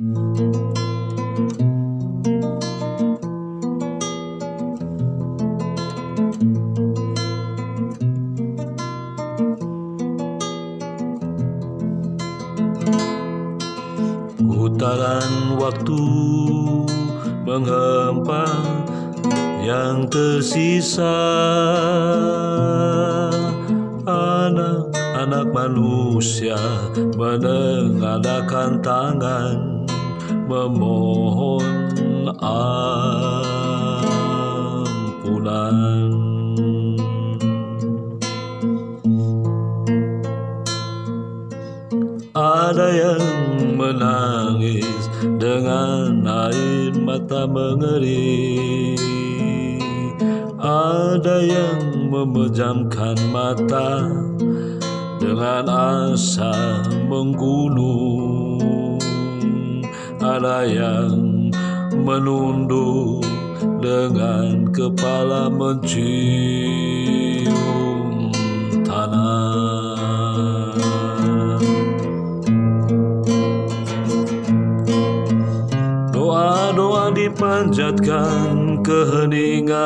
Putaran waktu menghempa yang tersisa. Anak-anak manusia menengadakan tangan Memohon ampunan Ada yang menangis dengan air mata mengering ada yang memejamkan mata dengan asa menggunung. Ada yang menunduk dengan kepala mencium tanah. Doa-doa dipanjatkan keheningan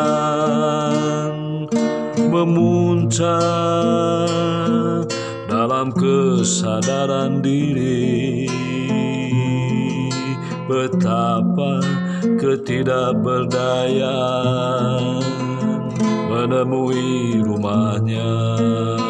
memuncak dalam kesadaran diri betapa ketidakberdayaan menemui rumahnya.